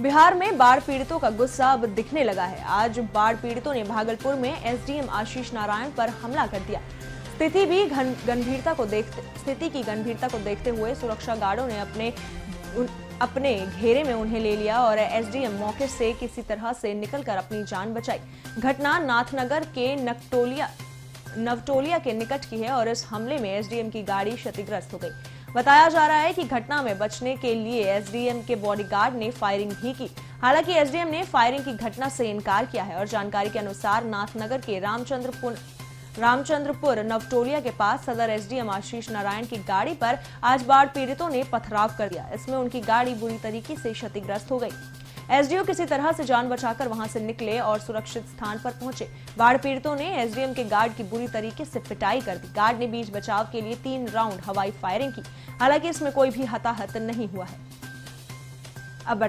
बिहार में बाढ़ पीड़ितों का गुस्सा अब दिखने लगा है। आज बाढ़ पीड़ितों ने भागलपुर में एसडीएम आशीष नारायण पर हमला कर दिया। स्थिति भी गंभीरता को देखते स्थिति की गंभीरता को देखते हुए सुरक्षा गार्डों ने अपने उन, अपने घेरे में उन्हें ले लिया और एसडीएम मौके से किसी तरह से निकलकर अपनी जान बचाई। घटना नाथनगर के नकटोलिया नवटोलिया के निकट की है और इस हमले में एसडीएम की गाड़ी क्षतिग्रस्त हो गई। बताया जा रहा है कि घटना में बचने के लिए एसडीएम के बॉडीगार्ड ने फायरिंग भी की। हालाँकि एसडीएम ने फायरिंग की घटना से इनकार किया है और जानकारी के अनुसार नाथनगर के रामचंद्रपुर रामचंद्रपुर नवटोलिया के पास सदर एसडीएम आशीष नारायण की गाड़ी पर आज बाढ़ पीड़ितों ने पथराव कर दिया। इसमें उनकी गाड़ी बुरी तरीके से क्षतिग्रस्त हो गई। एसडीओ किसी तरह से जान बचाकर वहाँ से निकले और सुरक्षित स्थान पर पहुँचे। बाढ़ पीड़ितों ने एसडीएम के गार्ड की बुरी तरीके से पिटाई कर दी। गार्ड ने बीच बचाव के लिए तीन राउंड हवाई फायरिंग की। हालाँकि इसमें कोई भी हताहत नहीं हुआ है। अब